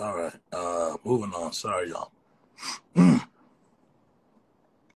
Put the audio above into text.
All right. Uh, moving on. Sorry, y'all.